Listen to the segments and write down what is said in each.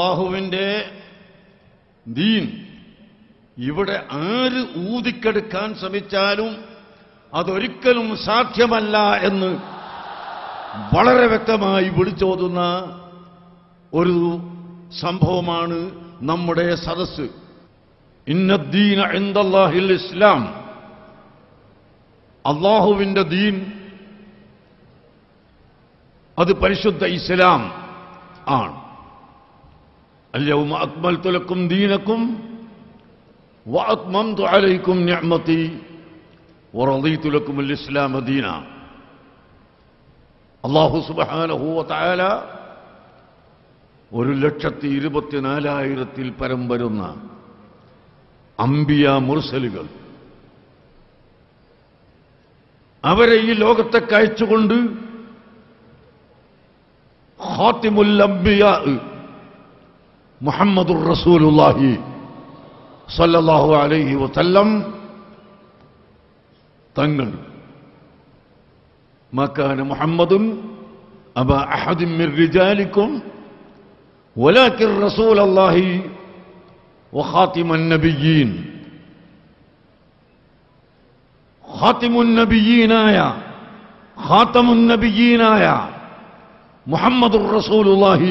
അള്ളാഹുവിന്റെ ദീൻ. ഇവിടെ ആര് ഊതിക്കെടുക്കാൻ ശ്രമിച്ചാലും അതൊരിക്കലും സാധ്യമല്ല എന്ന് വളരെ വ്യക്തമായി വിളിച്ചോതുന്ന ഒരു സംഭവമാണ് നമ്മുടെ സദസ് ഇന്നദ്ദീന അഹിന്ദാഹിൽ ഇസ്ലാം. അള്ളാഹുവിന്റെ ദീൻ അത് പരിശുദ്ധ ഇസ്ലാം ആണ്. اليوم أكملت لكم دينكم وأتممت عليكم نعمتي ورضيت لكم الإسلام دينا അള്ളാഹു സുബാനഹു വതാല ഒരു ലക്ഷത്തി ഇരുപത്തിനാലായിരത്തിൽ പരം വരുന്ന അംബിയ മുർസലുകൾ അവരെ ഈ ലോകത്തേക്ക് അയച്ചുകൊണ്ട് ഖാത്തിമുൽ അംബിയാ മുഹമ്മദുർ റസൂലുള്ളാഹി സല്ലല്ലാഹു അലൈഹി വസല്ലം തങ്ങൾ ما كان محمد أبا أحد من رجالكم ولكن رسول الله وخاتم النبيين خاتم النبيين آية خاتم النبيين آية محمد رسول الله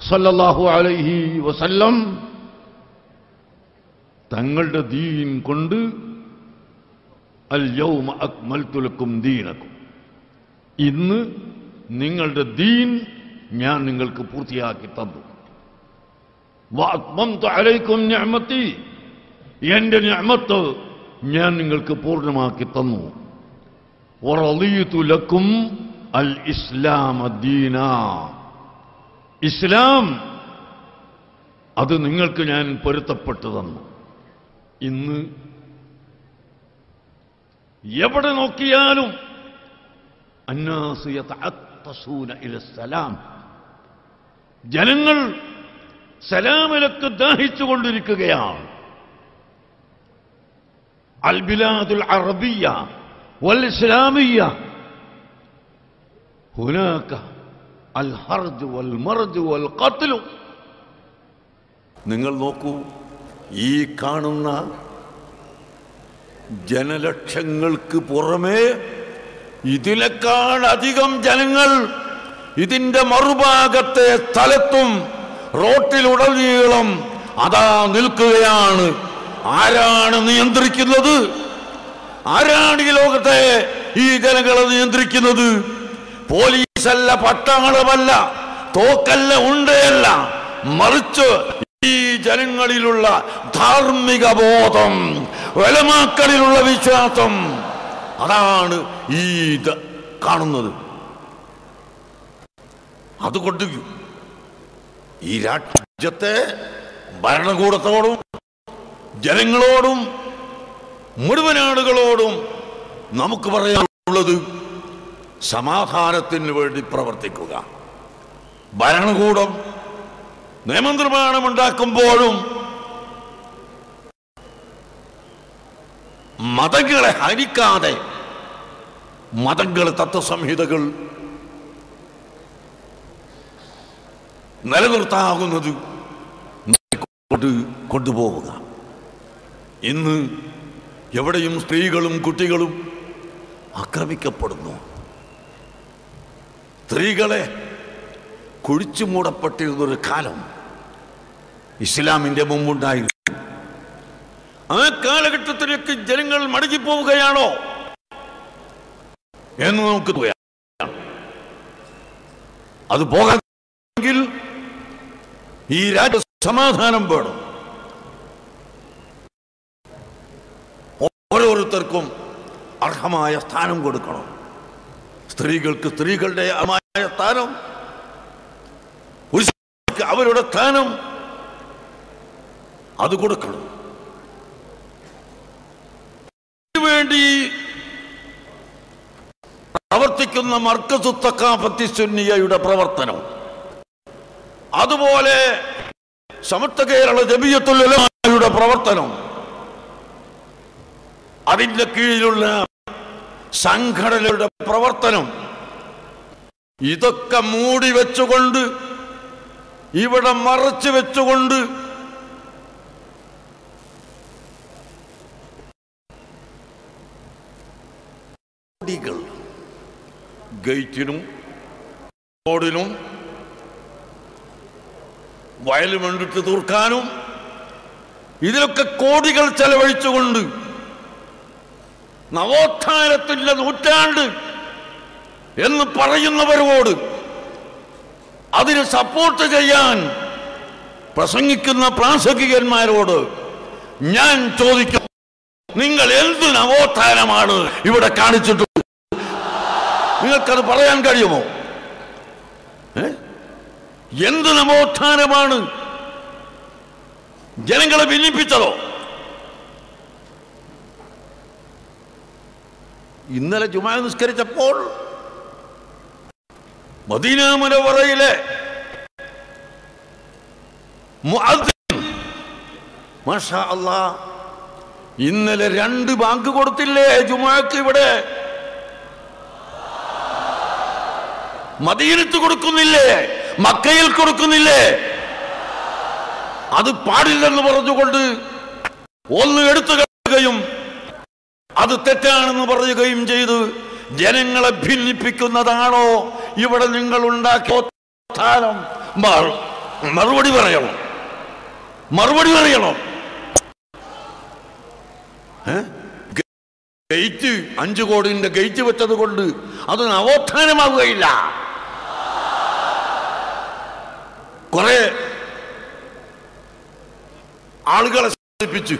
സല്ലല്ലാഹു അലൈഹി വസല്ലം തങ്ങളുടെ ദീൻ കൊണ്ട് അൽ യൗമ അക്മൽതു ലക്കും ദീനക്കും. ഇന്ന് നിങ്ങളുടെ ദീൻ ഞാൻ നിങ്ങൾക്ക് പൂർത്തിയാക്കി തന്നു. അലൈക്കും ഞാമത്തി എന്റെ ഞാമത്ത് ഞാൻ നിങ്ങൾക്ക് പൂർണമാക്കി തന്നു. ലക്കും അൽ ഇസ്ലാമ ദീനാ. ഇസ്ലാം അത് നിങ്ങൾക്ക് ഞാൻ പൊരുത്തപ്പെട്ടു തന്നു ഇന്ന് എവിടെ നോക്കിയാലും സലാം. ജനങ്ങൾ സലാമിലക്ക് ദാഹിച്ചുകൊണ്ടിരിക്കുകയാണ് അൽബിലാദുൽ അറബിയ വൽ ഇസ്ലാമിയ. ഹുനാക അൽ ഹർജ് വൽ വൽ നിങ്ങൾ നോക്കൂ ഈ കാണുന്ന ജനലക്ഷങ്ങൾക്ക് പുറമേ ഇതിനേക്കാൾ അധികം ജനങ്ങൾ ഇതിന്റെ മറുഭാഗത്തെ സ്ഥലത്തും റോട്ടിലുടനീളം അതാ നിൽക്കുകയാണ്. ആരാണ് നിയന്ത്രിക്കുന്നത്? ആരാണ് ഈ ലോകത്തെ ഈ ജനങ്ങളെ നിയന്ത്രിക്കുന്നത്? പോലീസല്ല പട്ടങ്ങളുമല്ല തോക്കല്ല ഉണ്ടയല്ല മറിച്ച് ഈ ജനങ്ങളിലുള്ള ധാർമ്മിക ബോധം വലമാക്കളിലുള്ള വിശ്വാസം അതാണ് ഈ കാണുന്നത്. അതുകൊണ്ട് ഈ രാജ്യത്തെ ഭരണകൂടത്തോടും ജനങ്ങളോടും മുഴുവൻ ആളുകളോടും നമുക്ക് പറയാനുള്ളത് സമാധാനത്തിന് വേണ്ടി പ്രവർത്തിക്കുക. ഭരണകൂടം നിയമനിർമ്മാണം ഉണ്ടാക്കുമ്പോഴും മതങ്ങളെ ഹരിക്കാതെ മതങ്ങൾ തത്വസംഹിതകൾ നിലനിർത്താകുന്നത് കൊണ്ട് കൊണ്ടുപോവുക. ഇന്ന് എവിടെയും സ്ത്രീകളും കുട്ടികളും ആക്രമിക്കപ്പെടുന്നു. സ്ത്രീകളെ കുഴിച്ചു മൂടപ്പെട്ടിരുന്നൊരു കാലം ഇസ്ലാമിന്റെ മുമ്പുണ്ടായിരുന്നു. ആ കാലഘട്ടത്തിലേക്ക് ജനങ്ങൾ മടങ്ങിപ്പോവുകയാണോ എന്ന് നമുക്ക് അത് പോകാമെങ്കിൽ ഈ രാജ്യ സമാധാനം വേണം. ഓരോരുത്തർക്കും അർഹമായ സ്ഥാനം കൊടുക്കണം. സ്ത്രീകൾക്ക് സ്ത്രീകളുടെ അമായ സ്ഥാനം പുരുഷന്മാർക്ക് അവരുടെ സ്ഥാനം അത് കൊടുക്കണം. വേണ്ടി പ്രവർത്തിക്കുന്ന മർക്കസുത്തക്കാപത്തിയുടെ സുന്നിയയുടെ പ്രവർത്തനം. അതുപോലെ സമത്വ കേരള ജബിയത്തുലയുടെ പ്രവർത്തനം. അതിന്റെ കീഴിലുള്ള സംഘടനയുടെ പ്രവർത്തനം. ഇതൊക്കെ മൂടി വെച്ചുകൊണ്ട് ഇവിടെ മറച്ചു വെച്ചുകൊണ്ട് കോടികൾ ഗേറ്റിനും റോഡിനും വയലും കണ്ടിട്ട് തീർക്കാനും ഇതിലൊക്കെ കോടികൾ ചെലവഴിച്ചുകൊണ്ട് നവോത്ഥാനത്തിന്റെ നൂറ്റാണ്ട് എന്ന് പറയുന്നവരോട് അതിന് സപ്പോർട്ട് ചെയ്യാൻ പ്രസംഗിക്കുന്ന പ്രാസംഗികന്മാരോട് ഞാൻ ചോദിക്കും നിങ്ങൾ എന്ത് നവോത്ഥാനമാണ് ഇവിടെ കാണിച്ചിട്ട് നിങ്ങൾക്കത് പറയാൻ കഴിയുമോ? എന്ത് നവോത്ഥാനമാണ് ജനങ്ങളെ ഭിന്നിപ്പിച്ചതോ? ഇന്നലെ ജുമാ നിസ്കരിച്ചപ്പോൾ മദീന ഇന്നലെ രണ്ട് ബാങ്ക് കൊടുത്തില്ലേ ജുമാക്ക് ഇവിടെ? മദീനത്ത് കൊടുക്കുന്നില്ലേ? മക്കയിൽ കൊടുക്കുന്നില്ലേ? അത് പാടില്ലെന്ന് പറഞ്ഞുകൊണ്ട് ഒന്ന് എടുത്തു കളയുകയും അത് തെറ്റാണെന്ന് പറയുകയും ചെയ്തു. ജനങ്ങളെ ഭിന്നിപ്പിക്കുന്നതാണോ? ഇവിടെ നിങ്ങൾ ഉണ്ടാക്കിയ മറുപടി പറയണം. മറുപടി പറയണം. ഗേറ്റ് അഞ്ചു കോടിന്റെ ഗേറ്റ് വെച്ചത് കൊണ്ട് അത് നവോത്ഥാനമാവുകയില്ല കുറെ ആളുകളെ സംഘടിപ്പിച്ചു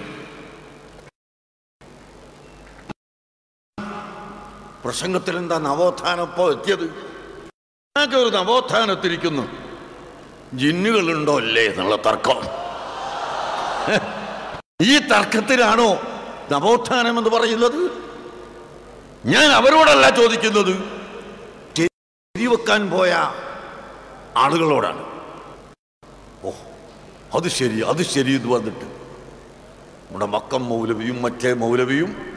പ്രസംഗത്തിൽ എന്താ നവോത്ഥാനം ഇപ്പോ എത്തിയത്? ഞങ്ങൾക്ക് ഒരു നവോത്ഥാനത്തിരിക്കുന്നു. ജിന്നുകളുണ്ടോ അല്ലേ എന്നുള്ള തർക്കം. ഈ തർക്കത്തിലാണോ നവോത്ഥാനം എന്ന് പറയുന്നത്? ഞാൻ അവരോടല്ല ചോദിക്കുന്നത്. വെക്കാൻ പോയ ആളുകളോടാണ്. ഓ അത് ശരി അത് ശരി ഇത് വന്നിട്ട്. നമ്മുടെ മക്കം മൗലവിയും മറ്റേ മൗലവിയും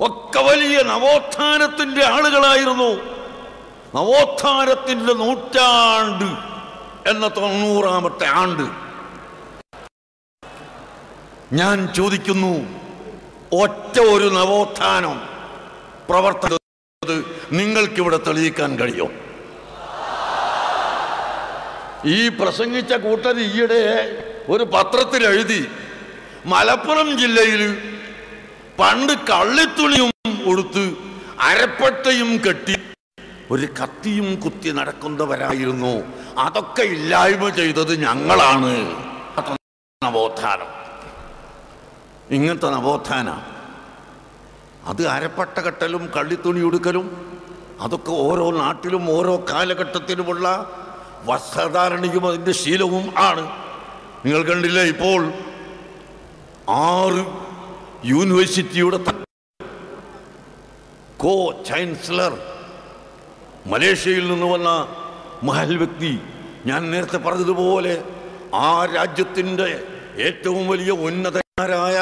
ഒക്കെ വലിയ നവോത്ഥാനത്തിന്റെ ആളുകളായിരുന്നു. നവോത്ഥാനത്തിന്റെ നൂറ്റാണ്ട് എന്ന തൊണ്ണൂറാമത്തെ ആണ്ട്. ഞാൻ ചോദിക്കുന്നു ഒറ്റ ഒരു നവോത്ഥാനം പ്രവർത്തനത് നിങ്ങൾക്കിവിടെ തെളിയിക്കാൻ കഴിയും? ഈ പ്രസംഗിച്ച കൂട്ടർ ഈയിടെ ഒരു പത്രത്തിൽ എഴുതി മലപ്പുറം ജില്ലയിൽ പണ്ട് കള്ളിത്തുണിയും ഉടുത്ത് അരപ്പട്ടയും കെട്ടി ഒരു കത്തിയും കുത്തി നടക്കുന്നവരായിരുന്നു. അതൊക്കെ ഇല്ലായ്മ ചെയ്തത് ഞങ്ങളാണ്. നവോത്ഥാനം. ഇങ്ങനത്തെ നവോത്ഥാന. അത് അരപ്പട്ട കെട്ടലും കള്ളിത്തുണി ഉടുക്കലും അതൊക്കെ ഓരോ നാട്ടിലും ഓരോ കാലഘട്ടത്തിലുമുള്ള വസ്ത്രധാരണയും അതിന്റെ ശീലവും ആണ്. നിങ്ങൾ കണ്ടില്ലേ ഇപ്പോൾ ആറ് യൂണിവേഴ്സിറ്റിയുടെ കോ ചാൻസലർ. മലേഷ്യയിൽ നിന്ന് വന്ന മഹൽ വ്യക്തി ഞാൻ നേരത്തെ പറഞ്ഞതുപോലെ ആ രാജ്യത്തിന്റെ ഏറ്റവും വലിയ ഉന്നതരായ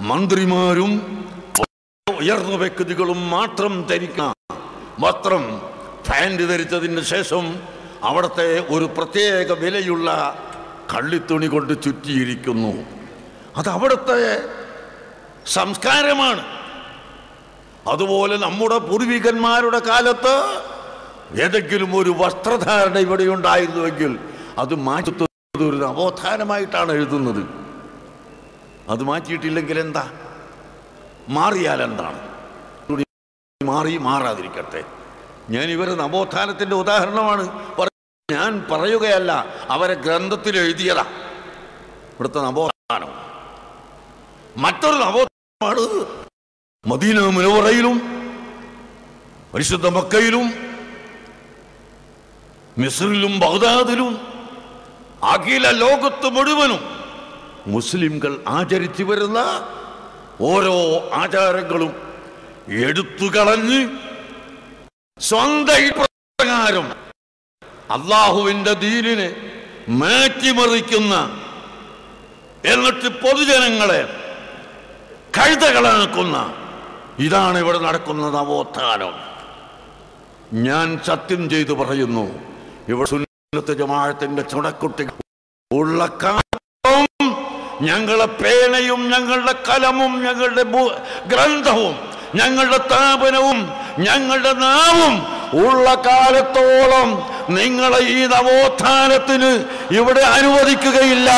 മന്ത്രിമാരും ഉയർന്ന വ്യക്തികളും മാത്രം ധരിക്കാം വസ്ത്രം പാന്റ് ധരിച്ചതിന് ശേഷം അവിടുത്തെ ഒരു പ്രത്യേക വിലയുള്ള കള്ളിത്തുണി കൊണ്ട് ചുറ്റിയിരിക്കുന്നു. അത് അവിടുത്തെ സംസ്കാരമാണ്. അതുപോലെ നമ്മുടെ പൂർവികന്മാരുടെ കാലത്ത് ഏതെങ്കിലും ഒരു വസ്ത്രധാരണ ഇവിടെ ഉണ്ടായിരുന്നുവെങ്കിൽ അത് മാറ്റി ഒരു നവോത്ഥാനമായിട്ടാണ് എഴുതുന്നത്. അത് മാറ്റിയിട്ടില്ലെങ്കിൽ എന്താ? മാറിയാൽ എന്താണ്? തുണി മാറി മാറാതിരിക്കട്ടെ. ഞാൻ ഇവരെ നവോത്ഥാനത്തിന്റെ ഉദാഹരണമാണ് ഞാൻ പറയുകയല്ല അവരെ ഗ്രന്ഥത്തിൽ എഴുതിയതാ. ഇവിടുത്തെ നവോത്ഥാനം. മറ്റൊരു നവോത്ഥാനമാണ് മദീന മുനവറയിലും പരിശുദ്ധ മക്കയിലും മിസ്രിലും ബഗ്ദാദിലും അഖില ലോകത്ത് മുഴുവനും മുസ്ലിംകൾ ആചരിച്ചു വരുന്ന ഓരോ ആചാരങ്ങളും എടുത്തു കളഞ്ഞ് സ്വന്തം അള്ളാഹുവിന്റെ ദീനിനെ മാറ്റിമറിക്കുന്ന എന്നിട്ട് പൊതുജനങ്ങളെ കഴുതകളാക്കുന്ന. ഇതാണ് ഇവിടെ നടക്കുന്ന നവോത്ഥാനം. ഞാൻ സത്യം ചെയ്തു പറയുന്നു. ഇവിടെ സുന്നി സുന്നത്ത് ജമാഅത്തിന്റെ ചുണക്കുട്ടികൾ ഉള്ള കാലവും ഞങ്ങളുടെ പേനയും ഞങ്ങളുടെ കലമും ഞങ്ങളുടെ ഗ്രന്ഥവും ഞങ്ങളുടെ താപനവും ഞങ്ങളുടെ നാവും ഉള്ള കാലത്തോളം നിങ്ങളെ ഈ നവോത്ഥാനത്തിന് ഇവിടെ അനുവദിക്കുകയില്ല.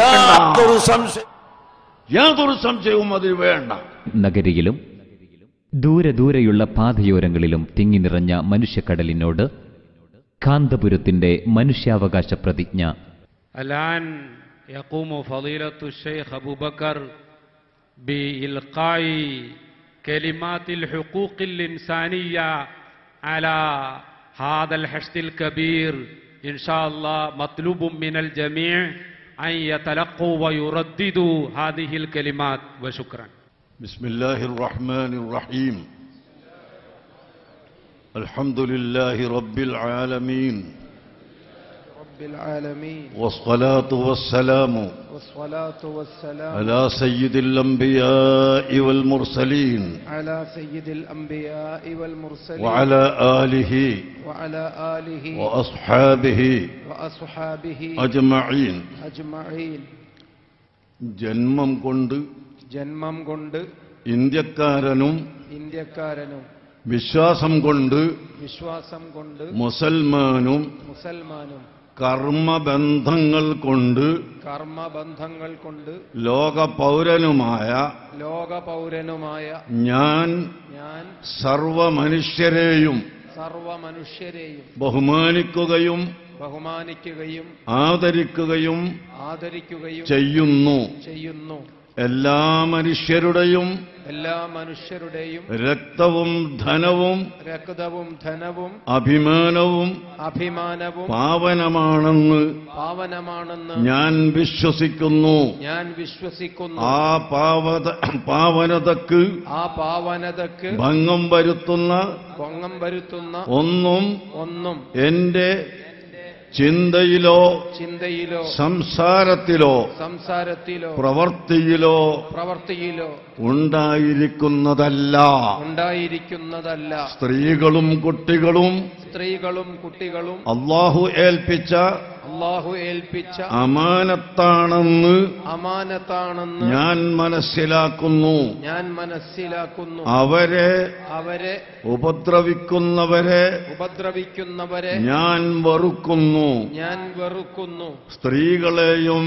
യാതൊരു സംശയം യാതൊരു സംശയവും അതിൽ വേണ്ട നഗരിയിലും ദൂരെ ദൂരെയുള്ള പാതയോരങ്ങളിലും തിങ്ങി നിറഞ്ഞ മനുഷ്യക്കടലിനോട് കാന്തപുരത്തിന്റെ മനുഷ്യാവകാശ പ്രതിജ്ഞ الآن يقوم فضيلة الشيخ أبو بكر بإلقاء كلمات الحقوق الإنسانية على هذا الحشد الكبير إن شاء الله مطلوب من الجميع أن يتلقوا ويرددوا هذه الكلمات وشكرا. بسم الله الرحمن الرحيم. الحمد لله رب العالمين. رب العالمين والصلاة والسلام والصلاة والسلام على سيد الأنبياء والمرسلين على سيد الأنبياء والمرسلين وعلى آله وعلى آله وأصحابه وأصحابه أجمعين أجمعين ജന്മം കൊണ്ട് ജന്മം കൊണ്ട് ഇന്ത്യക്കാരനും ഇന്ത്യക്കാരനും വിശ്വാസം കൊണ്ട് വിശ്വാസം കൊണ്ട് മുസൽമാനും മുസൽമാനും കർമ്മബന്ധങ്ങൾ കൊണ്ട് കർമ്മബന്ധങ്ങൾ കൊണ്ട് ലോകപൗരനുമായ ലോകപൗരനുമായ ഞാൻ ഞാൻ സർവ മനുഷ്യരെയും സർവ മനുഷ്യരെയും ബഹുമാനിക്കുകയും ബഹുമാനിക്കുകയും ആദരിക്കുകയും ആദരിക്കുകയും ചെയ്യുന്നു. ചെയ്യുന്നു. എല്ലാ മനുഷ്യരുടെയും എല്ലാ മനുഷ്യരുടെയും രക്തവും ധനവും രക്തവും ധനവും അഭിമാനവും അഭിമാനവും പാവനമാണെന്ന് പാവനമാണെന്ന് ഞാൻ വിശ്വസിക്കുന്നു. ഞാൻ വിശ്വസിക്കുന്നു. ആ പാവത പാവനതക്ക് ആ പാവനതക്ക് ഭംഗം വരുത്തുന്ന ഭംഗം വരുത്തുന്ന ഒന്നും ഒന്നും എന്റെ ചിന്തയിലോ ചിന്തയിലോ സംസാരത്തിലോ സംസാരത്തിലോ പ്രവൃത്തിയിലോ പ്രവൃത്തിയിലോ ഉണ്ടായിരിക്കുന്നതല്ല. ഉണ്ടായിരിക്കുന്നതല്ല. സ്ത്രീകളും കുട്ടികളും സ്ത്രീകളും കുട്ടികളും അള്ളാഹു ഏൽപ്പിച്ച അള്ളാഹു ഏൽപ്പിച്ച അമാനത്താണെന്ന് അമാനത്താണെന്ന് ഞാൻ മനസ്സിലാക്കുന്നു. ഞാൻ മനസ്സിലാക്കുന്നു. അവരെ അവരെ ഉപദ്രവിക്കുന്നവരെ ഉപദ്രവിക്കുന്നവരെ ഞാൻ വെറുക്കുന്നു. ഞാൻ വെറുക്കുന്നു. സ്ത്രീകളെയും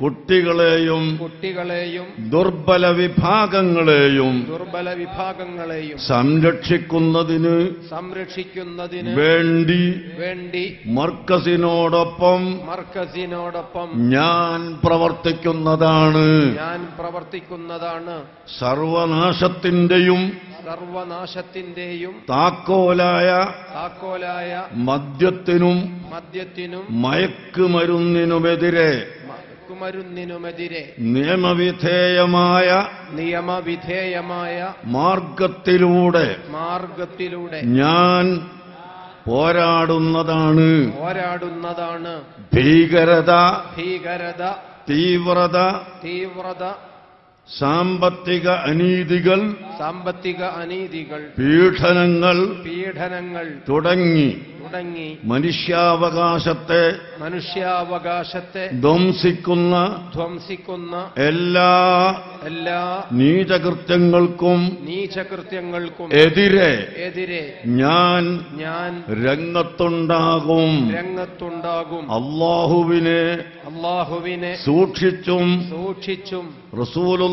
കുട്ടികളെയും കുട്ടികളെയും ദുർബല വിഭാഗങ്ങളെയും ദുർബല വിഭാഗങ്ങളെയും സംരക്ഷിക്കുന്നതിന് സംരക്ഷിക്കുന്നതിന് വേണ്ടി വേണ്ടി മർക്കസിനോടൊപ്പം മർക്കസിനോടൊപ്പം ഞാൻ പ്രവർത്തിക്കുന്നതാണ്. ഞാൻ പ്രവർത്തിക്കുന്നതാണ്. സർവനാശത്തിന്റെയും സർവനാശത്തിന്റെയും താക്കോലായ താക്കോലായ മദ്യത്തിനും മദ്യത്തിനും മയക്കുമരുന്നിനുമെതിരെ മയക്കുമരുന്നിനുമെതിരെ നിയമവിധേയമായ നിയമവിധേയമായ മാർഗത്തിലൂടെ മാർഗത്തിലൂടെ ഞാൻ പോരാടുന്നതാണ്. പോരാടുന്നതാണ്. ഭീകരത ഭീകരത തീവ്രത തീവ്രത സാമ്പത്തിക അനീതികൾ സാമ്പത്തിക അനീതികൾ പീഡനങ്ങൾ പീഡനങ്ങൾ തുടങ്ങി. തുടങ്ങി. മനുഷ്യാവകാശത്തെ മനുഷ്യാവകാശത്തെ ധ്വംസിക്കുന്ന ധ്വംസിക്കുന്ന എല്ലാ എല്ലാ നീചകൃത്യങ്ങൾക്കും നീചകൃത്യങ്ങൾക്കും എതിരെ എതിരെ ഞാൻ ഞാൻ രംഗത്തുണ്ടാകും. രംഗത്തുണ്ടാകും. അള്ളാഹുവിനെ അള്ളാഹുവിനെ സൂക്ഷിച്ചും സൂക്ഷിച്ചും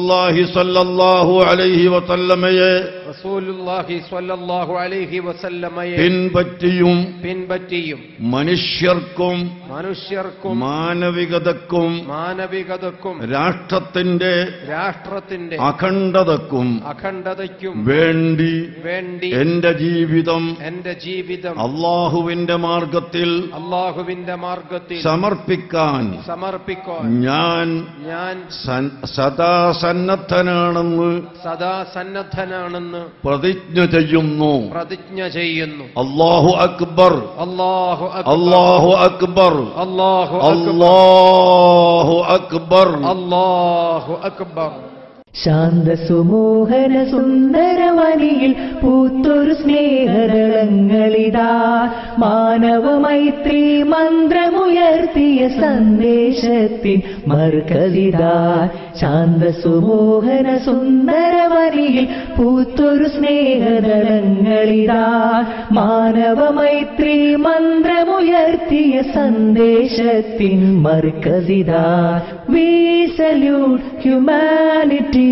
റസൂലുല്ലാഹി സല്ലല്ലാഹു അലൈഹി വസല്ലമയെ റസൂലുള്ളാഹി സല്ലല്ലാഹു അലൈഹി വസല്ലമയെ പിൻപറ്റിയും പിൻപറ്റിയും മനുഷ്യർക്കും മനുഷ്യർക്കും മാനവികതക്കും മാനവികതക്കും രാഷ്ട്രത്തിന്റെ രാഷ്ട്രത്തിന്റെ അഖണ്ഡതക്കും അഖണ്ഡതയ്ക്കും വേണ്ടി വേണ്ടി എന്റെ ജീവിതം എന്റെ ജീവിതം അള്ളാഹുവിന്റെ മാർഗത്തിൽ അള്ളാഹുവിന്റെ മാർഗത്തിൽ സമർപ്പിക്കാൻ സമർപ്പിക്കാൻ ഞാൻ ഞാൻ സദാ സന്നദ്ധനാണെന്ന് സദാ സന്നദ്ധനാണെന്ന് പ്രതിജ്ഞ ചെയ്യുന്നു. പ്രതിജ്ഞ ചെയ്യുന്നു. അള്ളാഹു അക്ബർ. അള്ളാഹു അക്ബർ. അള്ളാഹു അക്ബർ. അള്ളാഹു അക്ബർ. അള്ളാഹു അക്ബർ. അള്ളാഹു അക്ബർ. ശാന്തസുമോഹന സുന്ദരവനിയിൽ പൂത്തൊരു സ്നേഹരളങ്ങളിതാ മാനവ മൈത്രി മന്ത്രമുയർത്തിയ സന്ദേശത്തിൻ മർക്കലിതാ. ശാന്തസുമോഹന സുന്ദരവനിയിൽ പൂത്തൊരു സ്നേഹദളങ്ങളിതാ മാനവ മൈത്രി മന്ത്രമുയർത്തിയ സന്ദേശത്തിൻ മർക്കസിതാ. We salute humanity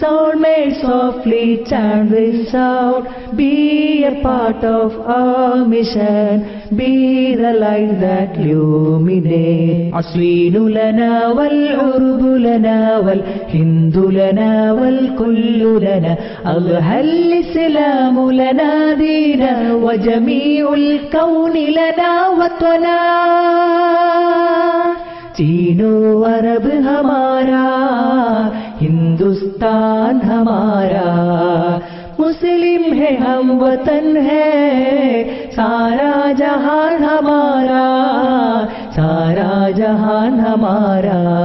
Soulmate softly chant this out. Be a part of our mission. Be the light that illuminate. عصين لنا والعرب لنا والهند لنا والكل لنا أضحى الإسلام لنا دينا وجميع الكون لنا وطنا Chino अरब हमारा हिंदुस्तान हमारा। मुस्लिम है, हम वतन है। सारा जहान हमारा। सारा जहान हमारा।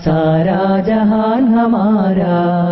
सारा जहान हमारा।